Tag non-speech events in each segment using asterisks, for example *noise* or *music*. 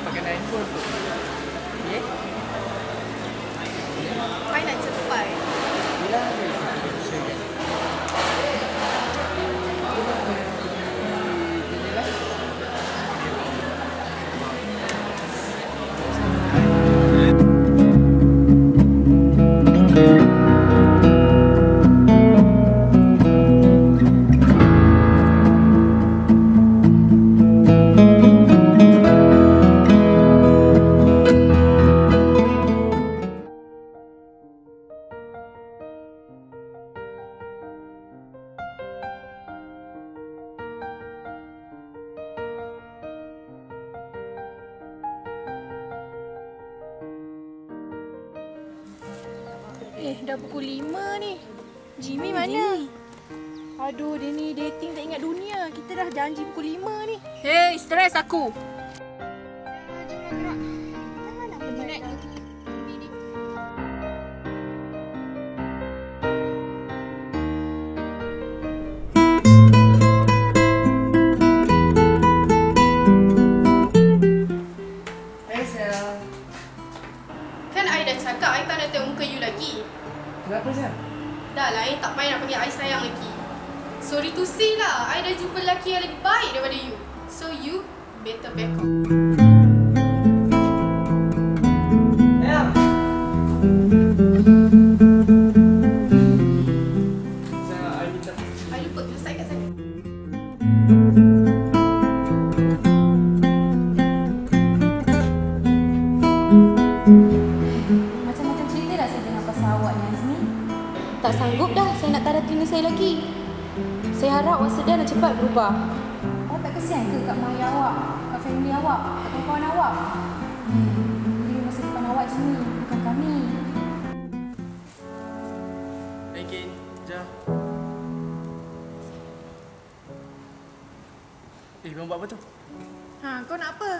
nak pakai dapatkan iPhone tu. Lah, okay? Pai nak cepat. Bila ni? Saya? Eh, dah pukul 5 ni. Jimmy mana? Aduh, dia ni dating tak ingat dunia. Kita dah janji pukul 5 ni. Hei, stres aku. Hai nak tengok muka you lagi. Kenapa Sel? Dah lah, I tak payah nak panggil I sayang lagi. Sorry to say lah, I dah jumpa lelaki yang lebih baik daripada you. So you better back off. Sel. Sel, I minta I lupa selesai kat sana. Awak ni Azmi. Tak sanggup dah saya nak tanda telinga saya lagi. Saya harap awak sedar dan cepat berubah. Awak tak kesian ke kat maya awak, kat family awak, kat kawan-kawan awak? Hmm, ini masa depan awak je ni, bukan kami. Hai Kin, Jah. Eh, kau buat apa tu? Ha, kau nak apa?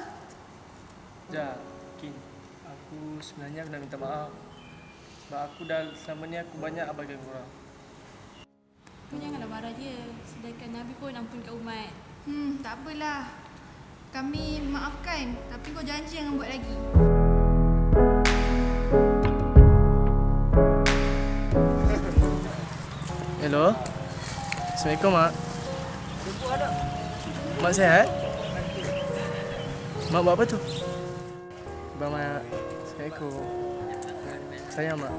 Jah, Kin. Aku sebenarnya aku nak minta maaf. Sebab aku dah selama ni aku banyak abaikan korang. Kau janganlah marah dia. Sedangkan Nabi pun ampunkan umat. Hmm, tak apalah. Kami maafkan. Tapi kau janji jangan buat lagi. Hello. Assalamualaikum, Mak. Mak sihat? Mak buat apa tu? Bang Mak. Assalamualaikum. Sayang? Eh.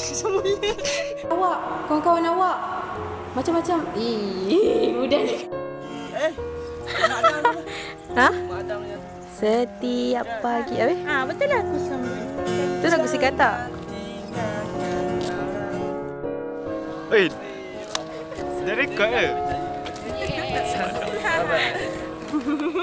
*laughs* Awak, kawan-kawan awak. Macam-macam. Ih, budak ni. Eh, Adam tu. Ha? Setiap pagi. Habis? Ha, betul lah aku sama. Tu lagu si kata. Oi. Dah rekod ke? *laughs*